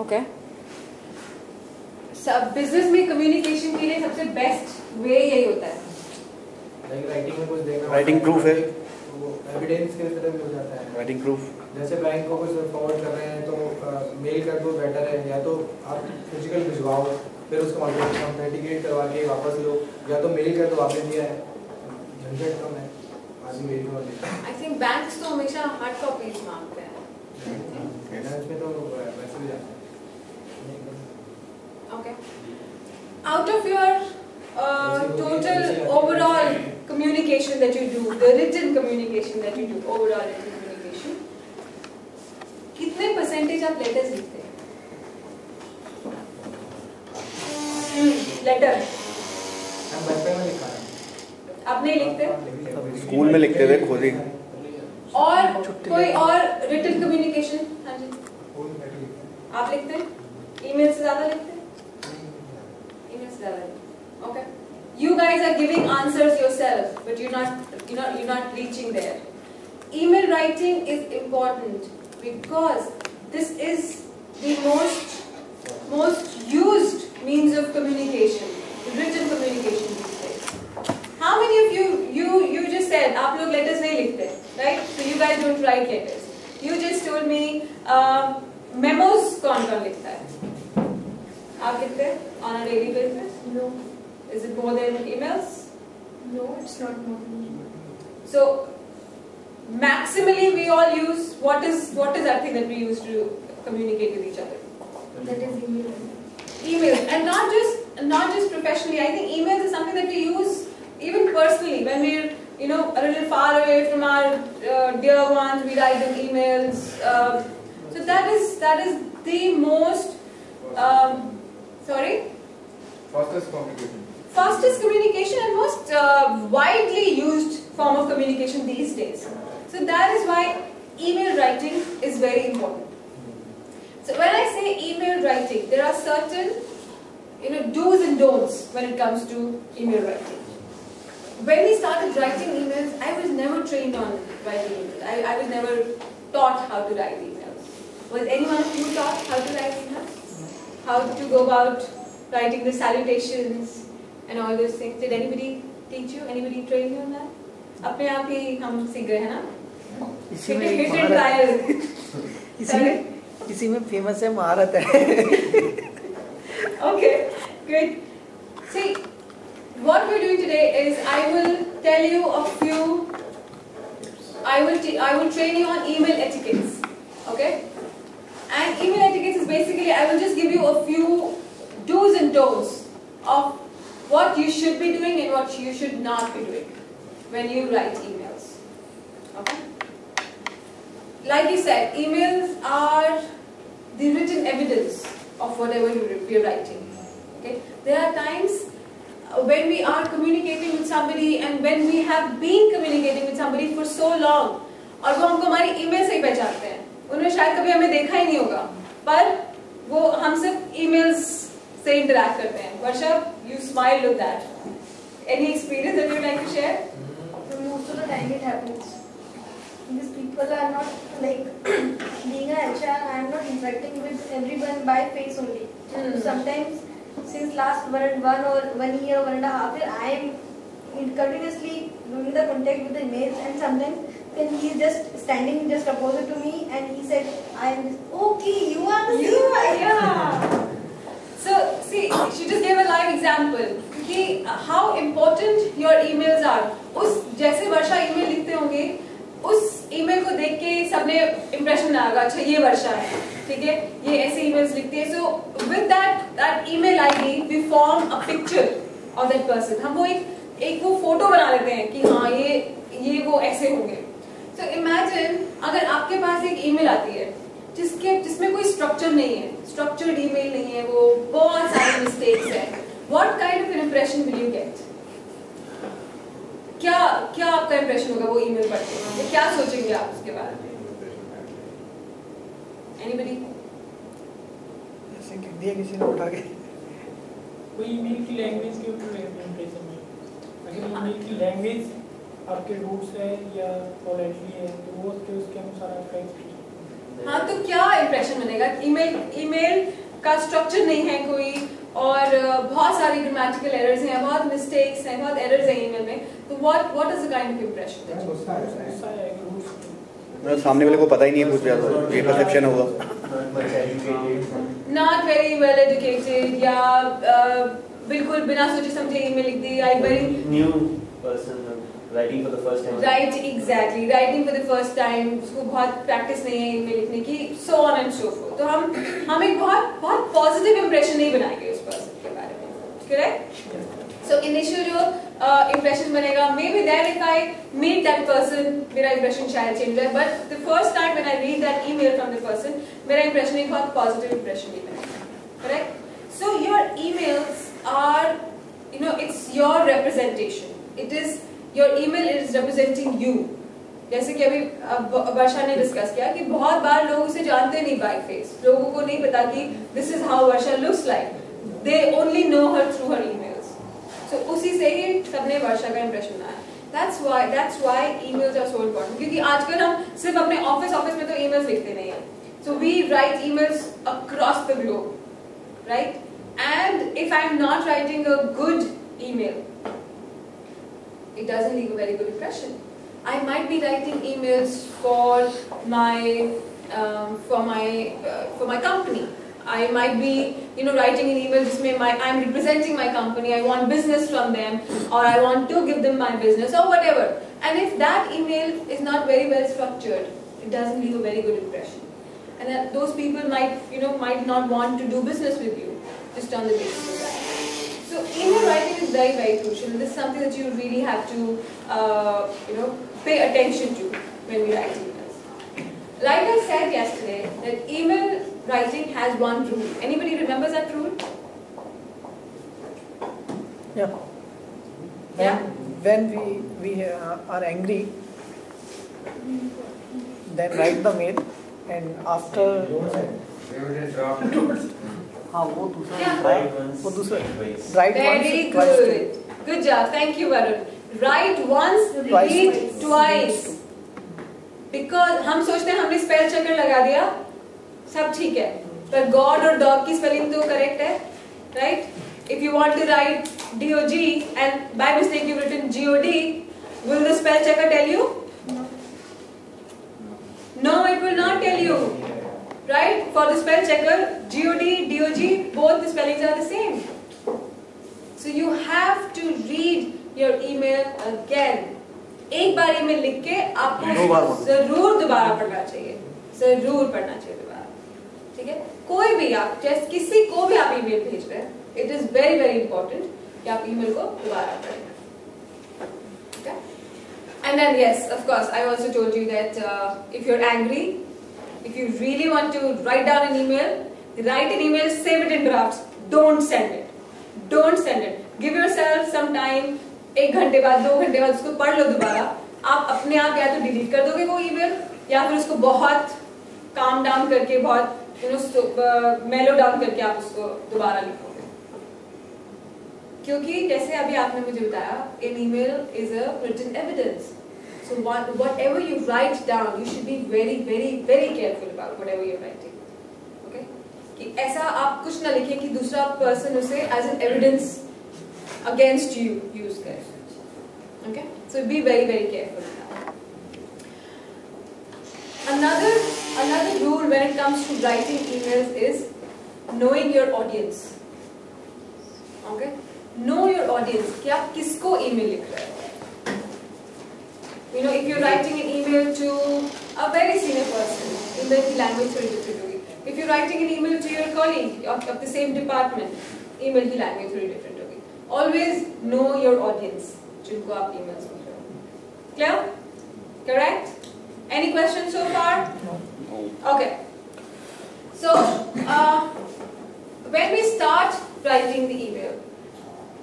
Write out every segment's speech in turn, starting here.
Okay सब business में communication के लिए सबसे बेस्ट वे यही होता है। लाइक राइटिंग में कुछ देना Writing proof है। एविडेंस के तरह भी हो जाता है। राइटिंग प्रूफ जैसे बैंक को कुछ फॉरवर्ड कर रहे हैं तो मेल कर दो बेटर है। या तो आप फ़िज़िकल भिजवाओ फिर उसको ऑथेंटिकेट करवा के वापस लो या तो मेल कर दो आपने दिया है। झंझट कम है आदमी मेल कर देता है आई थिंक बैंक्स तो हमेशा हार्ड कॉपीज मांगते हैं। फाइनेंस में तो वैसे भी जाता है। Okay. Out of your uh, total overall communication that you do, the written communication that you do, overall written communication, कितने परसेंटेज आप लेटर्स लिखते हैं लेटर हम बचपन में लिखा है आप नहीं लिखते स्कूल में लिखते थे खुद ही और कोई और रिटन कम्युनिकेशन हाँ जी आप लिखते हैं ईमेल से ज़्यादा लिखते हैं email से ज्यादा लिखते okay you guys are giving answers yourself but you're not you're not you're not reaching there email writing is important because this is the most most used means of communication written communication these days how many of you you you just said आप लोग letters नहीं लिखते right so you guys don't write letters you just told me uh, memos कौन कौन लिखता है architect on a daily basis? No. Is it more than emails? No, it's not more than emails. So maximally we all use what is what is that thing that we use to communicate with each other? That is email. Email. And not just not just professionally. I think emails is something that we use even personally when we're you know a little far away from our uh, dear ones, we write them emails. Uh, so that is that is the most um, sorry fastest communication fastest communication and most uh, widely used form of communication these days. So that is why email writing is very important. So when I say email writing, there are certain you know do's and don'ts when it comes to email writing. When we started writing emails, I was never trained on writing emails. I, I was never taught how to write emails. Was anyone of you taught how to write emails? How to go about writing the salutations and all those things. Did anybody teach you? Anybody train you on that? अपने आप ही हम सीख गए हैं ना इसी में Hit एक and महारत trial. इसी में इसी में फेमस है महारत है Okay, great. See, what we're doing today is I will tell you a few. I will t- I will train you on email etiquettes. Okay, and email etiquettes is basically I will just give you a few do's and don'ts of what you should be doing and what you should not be doing when you write emails. Okay. Like you said, emails are the written evidence of whatever you- we're writing. Okay? There are times uh, when we are communicating with somebody and when we have been communicating with somebody for so long और वो हमको हमारी email से ही पहचानते हैं उन्होंने शायद कभी हमें देखा ही नहीं होगा पर वो हम सिर्फ़ ईमेल्स से इंटरेक्ट करते हैं Varsha you smile with that any experience that you like to share most of the time it happens. These people are not like being a HR. I am not interacting with everyone by face only. Hmm. Sometimes since last one one or one year, one and a half year, I am continuously doing the contact with the mails and sometimes when he is just standing just opposite to me and he said, I am this, okay, you are the You are, yeah. So, see, she just gave a live example कि how important your emails are. उस जैसे वर्षा email लिखते होंगे उस email को देख के सबने इम्प्रेशन होगा अच्छा ये वर्षा है ठीक है ये ऐसे ईमेल्स लिखती है so with that that email ID we form a picture of that person हम वो एक एक वो फ़ोटो बना लेते हैं कि हाँ ये ये वो ऐसे होंगे सो इमेजिन अगर आपके पास एक ईमेल आती है जिसके जिसमें कोई स्ट्रक्चर नहीं है स्ट्रक्चर्ड ईमेल नहीं है वो बहुत सारे मिस्टेक्स है। What kind of an impression will you get क्या क्या आपका इंप्रेशन होगा वो ईमेल पढ़ के क्या सोचेंगे आप उसके बारे में? एनीबडी ऐसे कह दिया किसी ने उठा के कोई ईमेल की लैंग्वेज के ऊपर इम्प्रेशन में अगर ईमेल की लैंग्वेज आपके रूट्स है या पोलाइटली है तो वो उसके उसके अनुसार आपका हाँ। तो क्या इंप्रेशन बनेगा? ईमेल ईमेल का स्ट्रक्चर नहीं है कोई और बहुत सारी ग्रामेटिकल एरर्स हैं बहुत मिस्टेक्स हैं बहुत एरर्स हैं ईमेल में तो what what is the kind of impression गुस्सा है। आएगा सामने वाले को पता ही नहीं है कुछ ज़्यादा ये परसेप्शन होगा। नॉट वेरी वेल एजुकेटेड या बिल्कुल बिना सोचे समझे ईमेल लिख दी I very new person uh, writing for the first time. Right exactly writing for the first time उसको बहुत प्रैक्टिस नहीं है ईमेल लिखने की so on and so forth तो हम हम एक बहुत बहुत पॉजिटिव इंप्रेशन नहीं बनाएँगे उस पर्सन के बारे में. करेक्ट सो इनिशियल जो इंप्रेशन बनेगा maybe there if I meet that person मेरा इंप्रेशन शायद चेंज है but the first time when I read that email from the person मेरा इंप्रेशन एक बहुत पॉजिटिव इंप्रेशन ही बनेगा. Correct so your emails are you know it's your representation. It is your email is representing you. जैसे कि अभी वर्षा ने discuss किया कि बहुत बार लोग उसे जानते नहीं बाय फेस लोगों को नहीं पता कि this is how Varsha looks like they only know her through her emails so उसी से ही सबने वर्षा का इंप्रेशन बनाया. That's why that's why emails are so important क्योंकि आजकल हम सिर्फ़ अपने ऑफ़िस ऑफ़िस में तो ईमेल्स लिखते नहीं हैं. So we write emails across the globe right And if I'm not writing a good email, it doesn't leave a very good impression. I might be writing emails for my um, for my uh, for my company. I might be, you know, writing an email. Just my I'm representing my company. I want business from them, or I want to give them my business, or whatever. And if that email is not very well structured, it doesn't leave a very good impression. And those people might, you know, might not want to do business with you just on the basis of that. So writing is very, very crucial. This is something that you really have to, uh, you know, pay attention to when we write emails. Like I said yesterday, that email writing has one rule. Anybody remembers that rule? Yeah. Yeah? When we we uh, are angry, then write the mail, and after हम सोचते हैं हमने spell checker लगा दिया। सब ठीक है। पर गॉड और डॉग की स्पेलिंग तो करेक्ट है right if you want to write D O G and by mistake you written G O D will the spell checker tell you no it will not tell you right for the spell checker god dog both the spellings are the same so you have to read your email again एक बार email लिख के आपको। ज़रूर दोबारा पढ़ना चाहिए ज़रूर पढ़ना चाहिए दोबारा ठीक है कोई भी आप जैसे किसी को भी आप ईमेल भेज रहे हैं it is very very important कि आप ईमेल को दोबारा पढ़ें okay and then yes of course i also told you that uh, if you're angry if you really want to write down an email write an email save it in drafts don't send it don't send it give yourself some time एक घंटे बाद दो घंटे बाद उसको पढ़ लो दोबारा आप अपने आप या तो डिलीट कर दोगे वो ईमेल या फिर उसको बहुत काम डाउन करके बहुत यू नो मेलो डाउन करके आप उसको दोबारा लिखोगे क्योंकि जैसे अभी आपने मुझे बताया an email is a written evidence so what, whatever you write down you should be very very very careful about whatever you're writing okay कि ऐसा आप कुछ ना लिखें कि दूसरा पर्सन उसे as an evidence against you use करे okay so be very very careful with that another another rule when it comes to writing emails is knowing your audience okay know your audience कि आप किसको email लिख रहे हो you know if you're writing an email to a very senior person email की language थोड़ी different होगी if you're writing an email to your colleague of, of the same department email की language थोड़ी different होगी always know your audience जिनको आप emails लिख रहे हो clear correct any questions so far okay so uh, when we start writing the email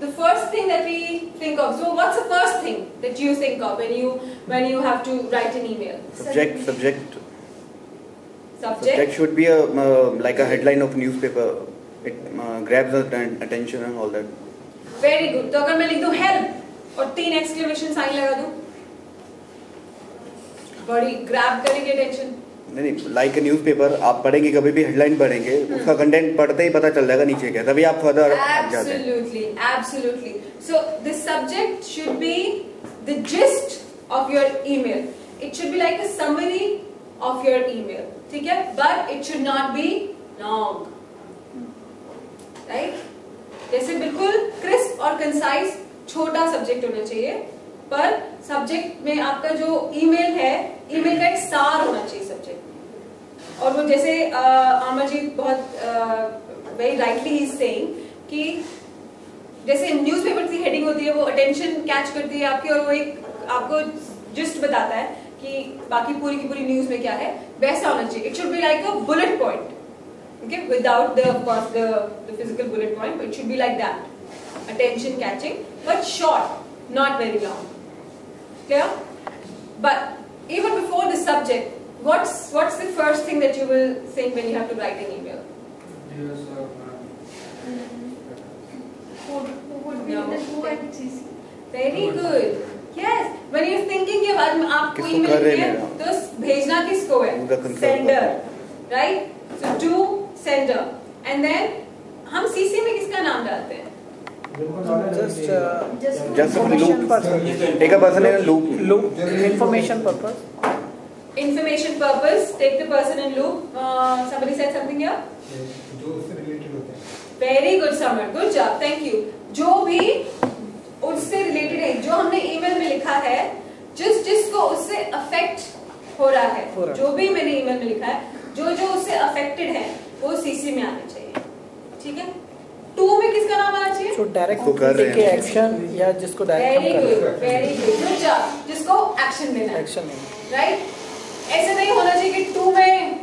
the first thing that we think of so what's the first thing that you think of when you when you have to write an email Subject, subject, subject subject should be a uh, like a headline of newspaper. It uh, grabs the atten- attention and all that. Very good तो अगर मैं लिख दूं help और तीन exclamation sign लगा दूं बड़ी ग्रैब करेगी अटेंशन नहीं नहीं लाइक न्यूज़पेपर आप पढ़ेंगे कभी भी हेडलाइन पढ़ेंगे उसका कंटेंट पढ़ते ही पता चल जाएगा नीचे क्या तभी आप फर्दर हैं Absolutely, absolutely. So the subject should be the gist of your email. It should be like a summary of your email. ठीक है? But it should not be long. Right? जैसे बिल्कुल क्रिस्प और कंसाइज छोटा subject होना चाहिए पर subject में आपका जो ईमेल है ईमेल का एक सार होना चाहिए सब्जेक्ट और वो जैसे आमा जी बहुत वेरी राइटली इज़ सेइंग कि जैसे न्यूज़पेपर की हेडिंग होती है, वो अटेंशन कैच करती है आपकी और वो एक आपको जस्ट बताता है कि बाकी पूरी की पूरी न्यूज़ में क्या है। वैसा होना चाहिए। It should be like a bullet point okay without the physical bullet point it should be like that attention catching but short not very long clear but even before the subject what's what's the first thing that you will think when you have to write an email Would, would be No. the two at CC. very good yes when you're thinking कि बाद में आपको किसको email कर रहे किया हैं मेरा? तो भेजना किसको है पूरा confirm sender करना। right so to sender and then हम सीसी में किसका नाम डालते हैं जिनको knowledge Just, होनी चाहिए। uh, Just Just information loop. purpose. Take a person in a loop. Loop, information purpose. Information purpose take the person in loop. Uh, somebody said something here? जो उससे रिलेटेड होते हैं। Very good Samar good job thank you जो भी उससे related है जो हमने ईमेल में लिखा है जिस जिसको उससे अफेक्ट हो रहा है। जो भी मैंने ईमेल में लिखा है जो जो उससे अफेक्टेड है वो सीसी में आने चाहिए। ठीक है? टू में किसका नाम आना चाहिए? जो डायरेक्ट कर रहे हैं। एक्शन या जिसको direct very good very good जिसको एक्शन देना है। एक्शन राइट ऐसे नहीं होना चाहिए कि टू में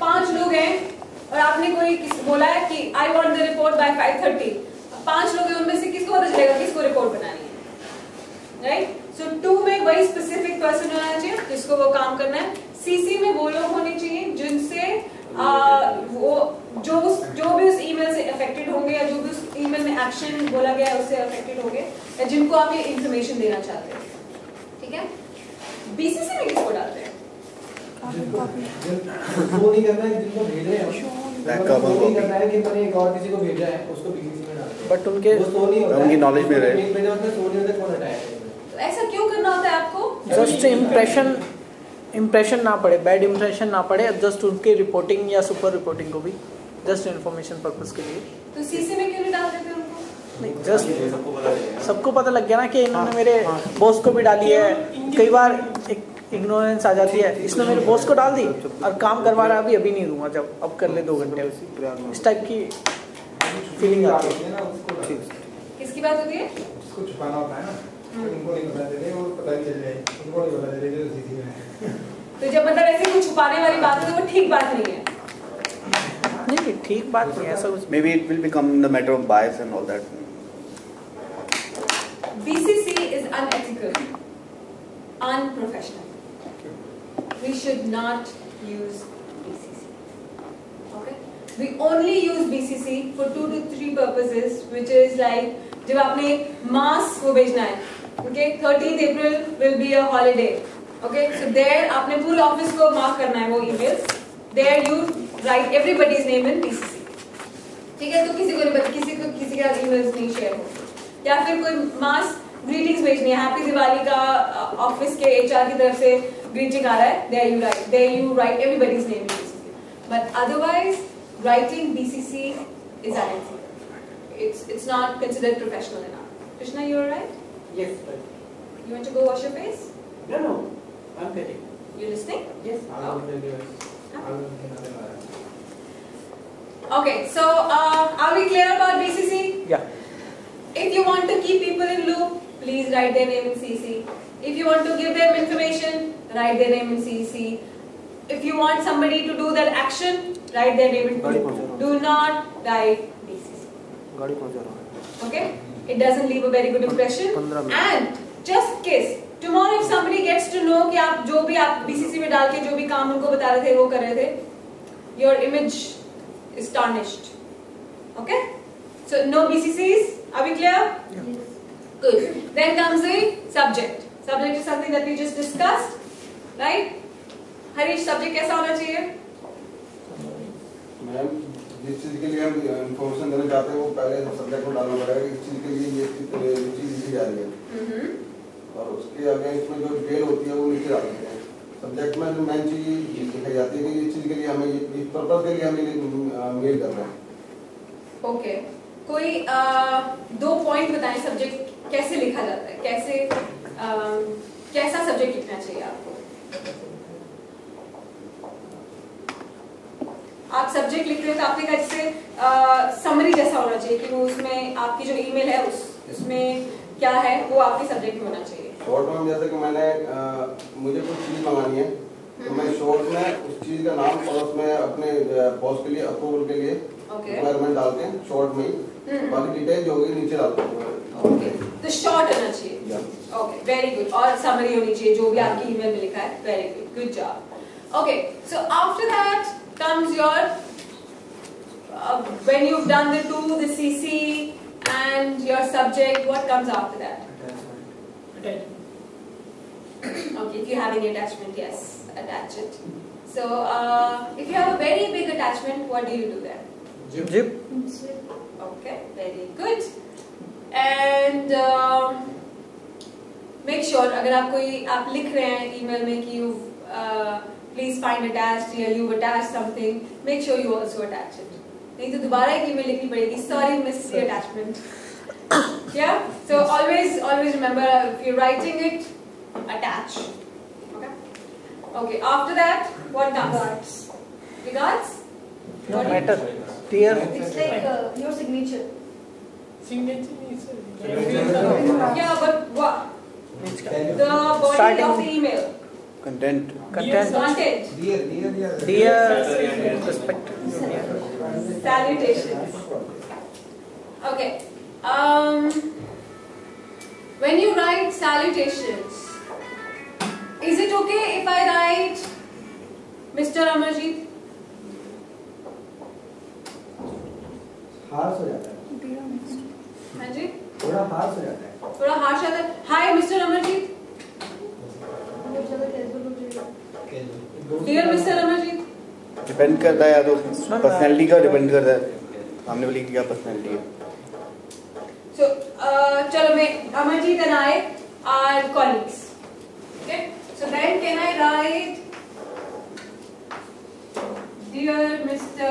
पाँच लोग हैं और आपने कोई किस बोला है कि I want the report by 5:30 पाँच लोग हैं, उनमें से किसको पता चलेगा किसको रिपोर्ट बनानी है? राइट सो टू में वही स्पेसिफिक पर्सन होना चाहिए जिसको वो काम करना है। सीसी में वो लोग होने चाहिए जिनसे वो, जो उस जो भी उस ईमेल से अफेक्टेड होंगे या जो भी उस ईमेल में एक्शन बोला गया है, उससे अफेक्टेड होंगे या जिनको आप ये इंफॉर्मेशन देना चाहते हैं। ठीक है? बीसीसी में किसको जिन- वो नहीं करना है जिनको भेज हैं Back cover वो नहीं copy. करना है कि मैंने एक और किसी को भेजा है उसको बीसीसी में डाल दो। बट उनके वो स्टोर नहीं होता उनकी है। knowledge में रहे। है है, है? तो ऐसा क्यों करना होता है आपको जस्ट इम्प्रेशन इम्प्रेशन ना पड़े बैड इम्प्रेशन ना पड़े जस्ट उनके रिपोर्टिंग या सुपर रिपोर्टिंग को भी जस्ट इन्फॉर्मेशन पर्पज के लिए तो सीसी में क्यों नहीं डाल देते उनको नहीं जस्ट सबको पता सबको पता लग गया ना कि इन्होंने मेरे बॉस को भी डाली है कई बार एक इग्नोरेंस आ जाती है। इसने मेरे बॉस को डाल दी और काम करवा रहा अभी अभी नहीं दूँगा जब अब कर ले दो घंटे। इस टाइप की फीलिंग आती है। ना उसको डाल दो। किसकी बात होती है? उसको छुपाना होता है ना। तो उनको नहीं पता चले वो पता चल जाए उनको नहीं पता चले जो में तो जब मतलब ऐसे कुछ छुपाने वाली बात है तो वो ठीक बात नहीं है। नहीं नहीं ठीक बात नहीं है ऐसा कुछ। It will become the matter of bias and all that. BCC is unethical, unprofessional. We should not use BCC. Okay? We only use BCC for two to three purposes, which is like जब आपने मास को भेजना है okay 13th April will be a holiday okay so there आपने पूरे office को mark करना है वो emails there you write everybody's name in BCC ठीक है तो किसी को नहीं किसी को किसी का ईमेल्स नहीं शेयर हो या फिर कोई मास ग्रीटिंग्स भेजनी है हैप्पी दिवाली का ऑफ़िस के एचआर की तरफ़ से greeting aa raha there you write there you write everybody's name. Basically. but otherwise writing bcc is an it's it's not considered professional enough. Krishna you all right? Yes sir. you want to go wash your face? No no i'm getting you listening? Yes. Okay. so uh, are we clear about bcc yeah. If you want to keep people in loop please write their name in cc if you want to give them information, write their name in CC. If you want somebody to do that action, write their name in गाड़ी loop. कौन सा रहा Do not write BCC. गाड़ी कौन सा रहा Okay? It doesn't leave a very good impression. पंद्रह minute. And just in case tomorrow if somebody gets to know कि आप जो भी आप BCC में डाल के जो भी काम उनको बता रहे थे वो कर रहे थे, your image is tarnished. Okay? So no BCCs. Are we clear? Yes. Good. Then comes the subject. Subject is something that we just discussed, Right? Harish subject कैसा होना चाहिए? मैम जिस चीज़ के लिए हम इंफॉर्मेशन देना चाहते हैं वो पहले सब्जेक्ट में डालना पड़ेगा इस चीज़ के लिए ये चीज़ लिखी जा रही है। हम्म। और उसके अगेंस्ट में जो डिटेल होती है वो नीचे डालते हैं। सब्जेक्ट में जो मेन चीज़ लिखाई जाती है कि इस चीज़ के लिए हमें इस पर्पज के लिए हमें मेल करना है। ओके कोई दो पॉइंट बताएँ सब्जेक्ट कैसे लिखा जाता है? कैसे अ, कैसा सब्जेक्ट लिखना चाहिए आपको? आप सब्जेक्ट लिख रहे हो तो आपने कहा जैसे समरी जैसा होना चाहिए कि वो उसमें आपकी जो ईमेल है उस उसमें क्या है वो आपके सब्जेक्ट में होना चाहिए। शॉर्ट में जैसे कि मैंने अ, मुझे कुछ चीज़ मंगानी है तो मैं शॉर्ट में उस चीज़ का नाम और उसमें अपने बॉस के लिए अप्रूवल के लिए रिक्वायरमेंट डालते हैं शॉर्ट में ही हम्म। बाकी डिटेल जो होगी नीचे डालते हैं ओके तो शॉर्ट होना चाहिए Yeah. ओके वेरी गुड और समरी होनी चाहिए जो भी आपकी ईमेल में लिखा है very good good job okay so after that comes your uh, when you've done the two the cc and your subject what comes after that Attachment. okay if you have any attachment yes attach it so uh, if you have a very big attachment what do you do then zip Okay, very good. And um, make sure अगर आप कोई आप लिख रहे हैं email में कि you uh, please find attached या you attached something, make sure you also attach it. नहीं तो दोबारा एक ईमेल लिखनी पड़ेगी. Sorry, miss the attachment. Yeah. So always always remember if you're writing it, attach. Okay. Okay. After that, what comes? Regards. No tear. It's like uh, your signature. Signature is. Yeah, but what? The body of the email. Content. Content. Dear, dear, dear. Dear, respect. Salutations. Okay. Um, when you write salutations, is it okay if I write Mr. Amajit? Harsh हो जाता है हाँ जी थोड़ा harsh हो जाता है थोड़ा harsh आता है हाय मिस्टर अमरजीत हो. डियर मिस्टर अमरजीत डिपेंड करता है या तो पर्सनैलिटी का डिपेंड करता है सामने वाली की क्या पर्सनैलिटी है So, uh, चलो मैं Amarjeet and I are colleagues. Okay. So then can I write, dear Mr.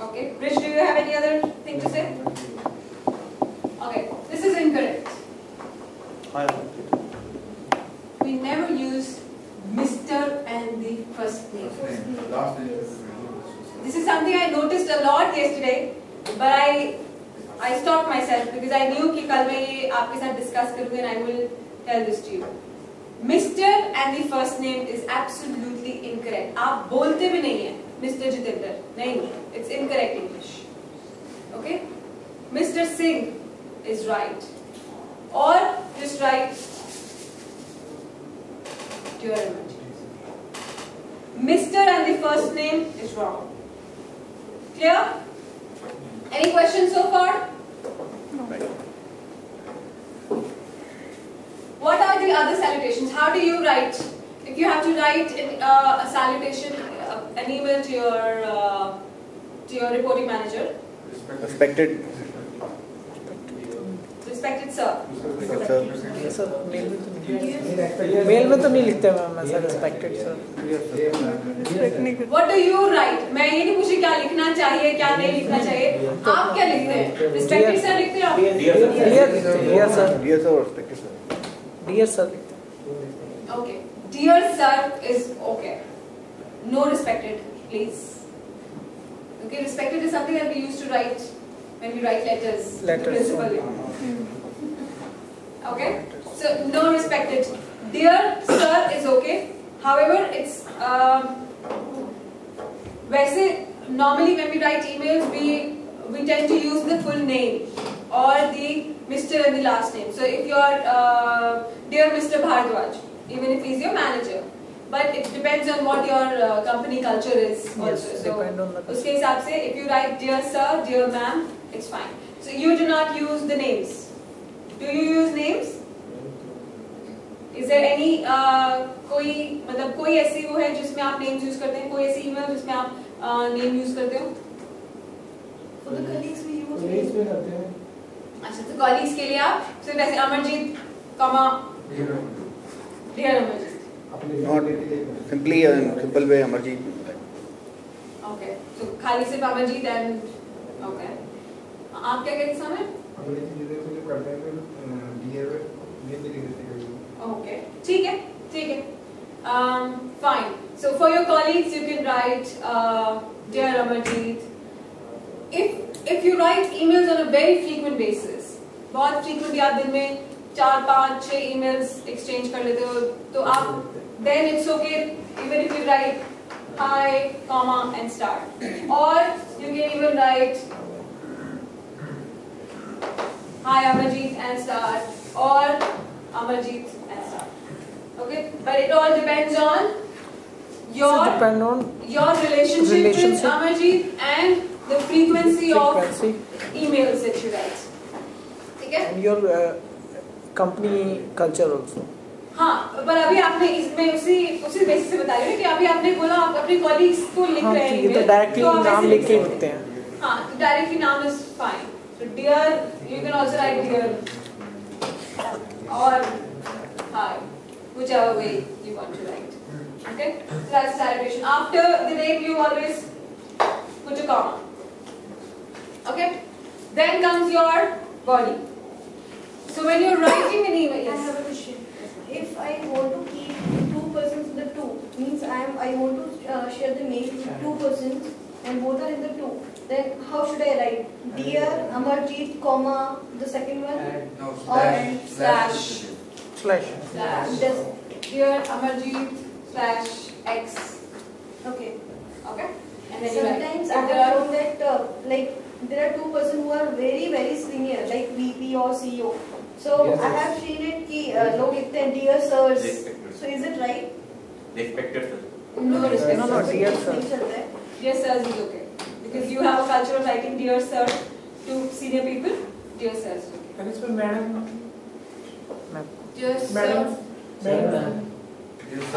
Okay. Rich, do you have any other thing to say? Okay. This is incorrect. We never use Mr. and the first name. Last name. This is something I noticed a lot yesterday, but I I stopped myself because I knew कि कल मैं ये आपके साथ discuss करूँगी and I will tell this to you. Mr. and the first name is absolutely incorrect. आप बोलते भी नहीं हैं Mr. जितेंद्र नहीं it's incorrect English. Okay? Mr. Singh is right. Or just write Dear Emergency. Mr. and the first name is wrong. Clear? Any questions so far? What are the other salutations? How do you write? If you have to write in, uh, a salutation, uh, an email to your uh, to your reporting manager, respected respected sir. Sir sir mail में तो नहीं mail में तो नहीं लिखते ma'am ऐसा respected sir What do you write? मैं ये नहीं पूछी क्या लिखना चाहिए क्या नहीं लिखना चाहिए आप क्या लिखते हैं respected sir लिखते हैं आप dear dear sir dear sir respected sir Dear sir. Okay. Dear sir is okay. No respected, please. Okay, respected is something that we used to write when we write letters. Letters. Hmm. okay. So no respected. Dear sir is okay. However, it's um, वैसे normally when we write emails we we tend to use the full name or the Mr. and the last name. So if you're uh, dear Mr. Bhardwaj, even if he's your manager, but it depends on what your uh, company culture is Yes, also. So depend on the उसके हिसाब से if you write dear sir, dear ma'am, it's fine. So you do not use the names. Do you use names? Is there any uh, कोई मतलब कोई ऐसी वो है जिसमें आप names use करते हैं कोई ऐसी email जिसमें आप uh, name use करते हो For the colleagues we use race पे करते हैं अच्छा तो कॉलिंग्स के लिए आप तो सिर्फ़ ऐसे Amarjeet comma dear Amarjeet simply simple way Amarjeet. Okay तो खाली सिर्फ़ अमरजीत एंड ओके आप क्या कहते समय ओके ठीक है बहुत फ्रीक्वेंटली आप दिन में चार पाँच छह ईमेल्स एक्सचेंज कर लेते हो। तो आप then it's okay even if you write hi comma and start or you can even write hi Amarjeet and start or Amarjeet and start okay but it all depends on your your relationship with Amarjeet and the frequency of emails that you write your company culture also हाँ पर अभी आपने इसमें उसी उसी basis से बताया कि अभी आपने बोला आप अपने कॉलीग्स को लिख रहे हैं तो डायरेक्टली तो नाम लिख के लिखते हैं। हाँ। तो डायरेक्टली नाम is fine so dear you can also write dear or hi whichever you want to write okay so that's celebration after the name you always put a okay then comes your body so when you're writing an email I yes have a question. If I want to keep two persons in the two, means I am I want to uh, share the mail with two persons and both are in the two. Then how should I write? Dear Amarjeet, comma the second one. No, Or slash. slash slash Does dear Amarjeet slash X okay. okay and then. Sometimes I there have are- found that uh, like there are two persons who are very very senior like VP or CEO. So Yes, I yes. have seen it कि uh, लोग लिखते हैं dear sirs. Respected. So is it right? Respected sir. no respect No, no, dear sir. नहीं चलता है. Dear sirs is okay. Because you have a culture of writing dear sir to senior people. Dear sir is okay. अगर इस पे madam Dear sir. Madam madam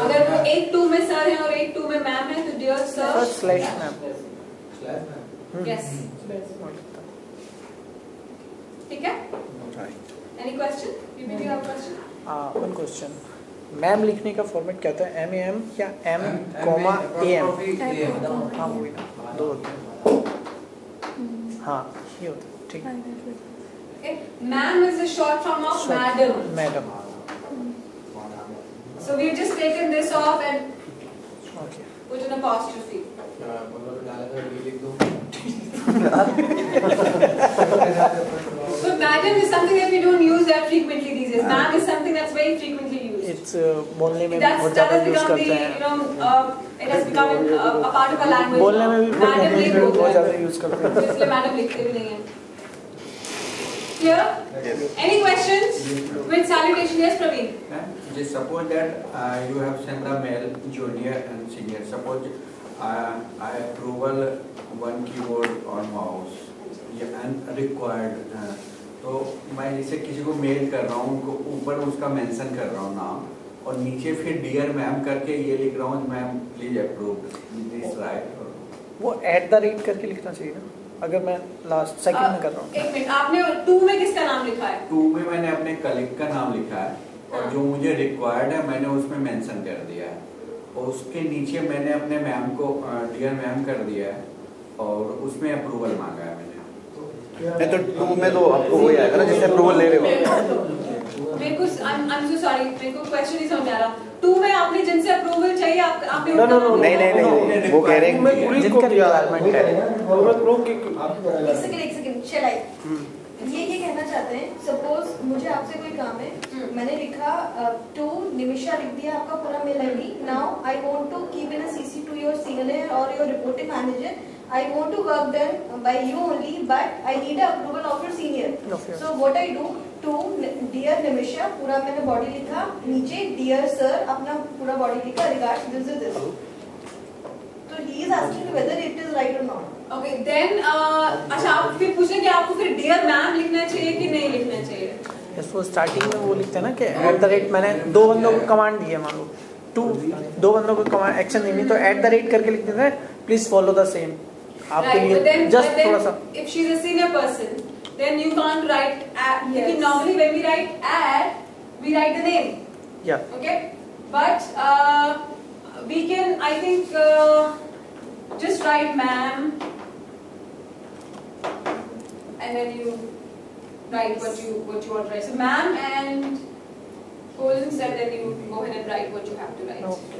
अगर वो एक to में सर है और एक टू में मैम है तो dear sir. first slash ma'am slash में Yes. ठीक है? Any question? You have question? हाँ वन क्वेश्चन मैम लिखने का फॉर्मेट क्या होता है एम ए एम या एम कॉमा ए एम हाँ वही ना दो होते हैं हाँ ये होता है ठीक है Okay. Ma'am is a short form of madam. Madam So we've just taken this off and okay put an apostrophe. मतलब डाला था डी लिख दो So madam is something that we don't use that frequently these days. Ma'am is something that's very frequently used. It's बोलने में That's, बहुत that ज़्यादा has use become the, करते you हैं know, uh, it has become an, uh, a part of our language. बोलने में भी now. Madam English लिख में बोलते बहुत हैं। ज़्यादा यूज करते हैं इसलिए मैडम लिखते भी नहीं हैं Clear? Any questions? With salutation, yes, Praveen. Just suppose that uh, you have sent a mail, junior and senior. Suppose uh, I approval one keyboard or mouse. yeah, and required. Uh, तो मैं जैसे किसी को mail कर रहा हूँ उनको ऊपर उसका मेंशन कर रहा हूँ नाम और नीचे फिर डियर मैम करके ये लिख रहा हूँ ma'am please approve this right वो एट द रेट करके लिखना चाहिए ना? अगर मैं लास्ट सेकंड में कर रहा हूँ। एक मिनट आपने टू में किसका नाम लिखा है? टू में मैंने अपने कलीग का नाम लिखा है और जो मुझे रिक्वायर्ड है मैंने उसमें मेंशन कर दिया है। और उसके नीचे मैंने अपने मैम को डियर मैम कर दिया है और उसमें अप्रूवल मांगा है मैंने। नहीं तो टू में तो आपको वही आएगा ना जिससे अप्रूवल ले रहे हो मेरे को I'm I'm so sorry मेरे को क्वेश्चन नहीं समझ आ रहा। टू में आपने जिनसे अप्रूवल चाहिए आप, आपने उनका no, no, नहीं नहीं नहीं वो कह रहे हैं जिनका रिक्वायरमेंट है एक सेकंड एक सेकंड shall I? ये ये कहना चाहते हैं सपोज़ मुझे आपसे कोई काम है हम्म। मैंने लिखा टू निमिषा लिख दिया आपका पूरा mail ID now I want to keep in CC to your senior और your reporting manager I want to work done by you only but I need approval of your senior Of yours. So what I do to dear Nimisha पूरा मैंने body लिखा नीचे dear sir अपना पूरा body लिखा regards this is this तो he is asking whether it is right or not okay then अच्छा आप फिर पूछें कि आपको फिर डियर मैम लिखना चाहिए कि नहीं लिखना चाहिए? यस वो स्टार्टिंग में वो लिखते हैं ना कि एट द रेट मैंने दो बंदों को कमांड दी है मान लो। टू दो बंदों को कमांड एक्शन देनी है, तो एट द रेट करके लिख देते हैं प्लीज़ फॉलो द सेम आपके लिए जस्ट थोड़ा सा। if she's a senior person, then you can't write at, Yes. because normally when we write at, we write the name, या okay? But uh, we can, I think, uh, just write ma'am, and then you write what you what you want to write. So ma'am and colon set, then you go ahead and write what you have to write. Okay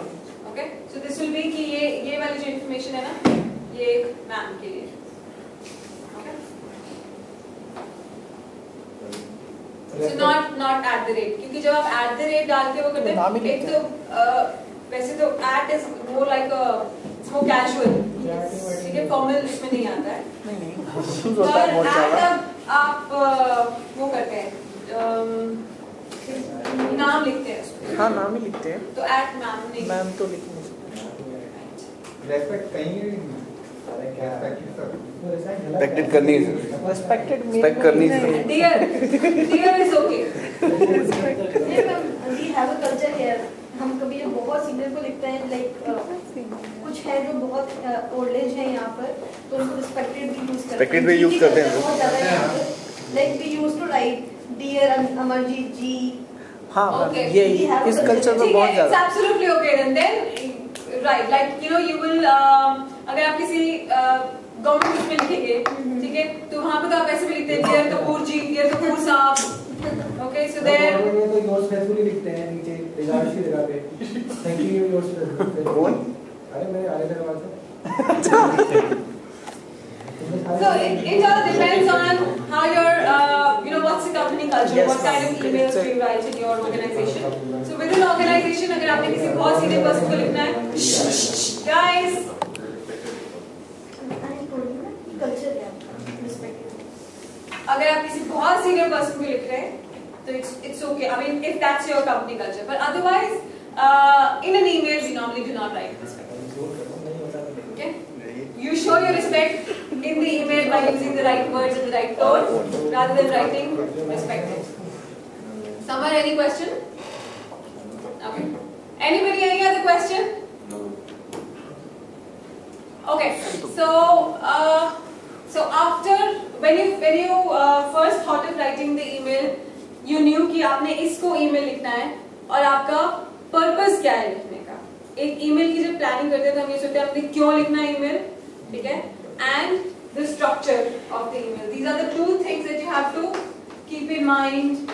Okay? So this will be कि ये ये वाली जो information है ना ये एक ma'am के लिए okay? So not not at the rate क्योंकि जब आप at the rate डाल के वो करते हैं एक तो वैसे तो at is more like a more casual. ठीक है formal इसमें नहीं आता है। ज़्यादा। अब आप वो करते हैं नाम लिखते हैं हाँ नाम ही लिखते हैं। तो at मैम नहीं। मैम तो लिख नहीं सकते। रेस्पेक्ट कहीं अरे क्या? करनी है रेस्पेक्टेड Respect करनी है। dear dear is okay. ये ma'am we have a culture here हम कभी बहुत सीनियर को लिखते हैं लाइक कुछ है जो बहुत ओल्ड एज है यहाँ पर तो उनको रिस्पेक्टेड भी यूज़ करते भी use करते हैं हैं। Like we use to write dear Amarjeet ji हाँ ये इस कल्चर में बहुत ज़्यादा। Okay then then right like you know you will um, अगर आप किसी गवर्नमेंट उसमें लिखेंगे ठीक है तो वहाँ पे तो आप ऐसे भी लिखते हैं dear Kapoor ji dear Kapoor sahab okay there तो योर्स फेथफुली लिखते हैं नीचे रिगार्ड्स की जगह पे थैंक यू योर्स फेथफुली कौन? अरे मेरे आले थे वहाँ So it, it all depends on how your, uh, you know, what's the company culture, Yes, what kind of emails you write in your organization. So within organization, अगर आपने किसी बहुत सीनियर पर्सन को लिखना है, guys, है अगर आप किसी बहुत सीनियर पर्सन को लिख रहे हैं, तो it's it's okay. I mean, if that's your company culture, but otherwise, uh, in an email we normally do not write respect. Okay? You show your respect in the email by using the right words and the right tone, rather than writing respect. Someone, any question? Okay. Anybody, any other question? No. Okay. So, uh, so after when you when you uh, first thought of writing the email, you knew कि आपने इसको email लिखना है और आपका purpose क्या है लिखने का। एक ईमेल की जब प्लानिंग करते हैं तो हम ये सोचते हैं आपने क्यों लिखना है ईमेल ठीक है? And the structure of the email these are two two things that you have to keep in mind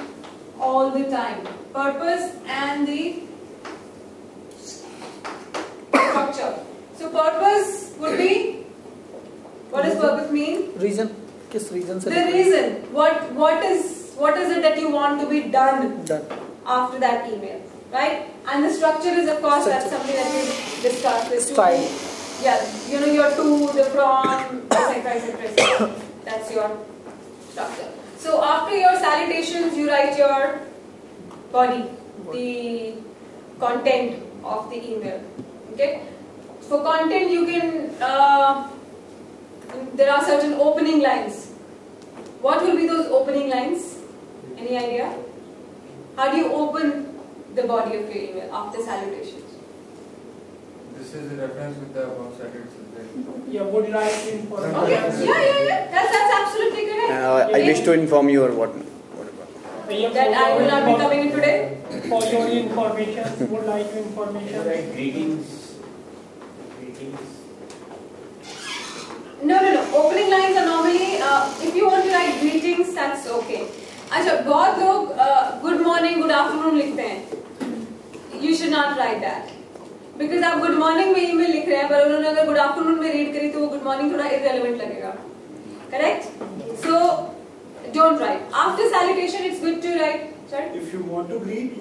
all the time purpose and the structure so purpose would be what does purpose mean reason किस reason से the reason what what is what is it that you want to be done done after that email right? And the structure is of course that's something that we discussed is to- Style. yeah you know your to the from etc etc etc that's your structure. So after your salutations you write your body. the content of the email okay? For content you can uh, there are certain opening lines. What will be those opening lines any idea how do you open the body of your email after salutations This is a reference with the above cited subject. Yeah, would like to inform. okay yeah yeah yeah that's that's absolutely correct Uh, I wish to inform you or what? that I will not be coming in today For your information, would like to information. Greetings. Greetings. No, no, no. Opening lines are normally, uh, if you want to write greetings, that's okay. अच्छा बहुत लोग good morning good afternoon लिखते हैं। You should not write that because आप good morning में email लिख रहे हैं पर उन्होंने अगर गुड आफ्टरनून में रीड करी तो वो गुड मॉर्निंग थोड़ा इरेलीवेंट लगेगा। Correct so don't write after salutation it's good to write sir if you want to greet,